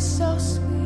so sweet.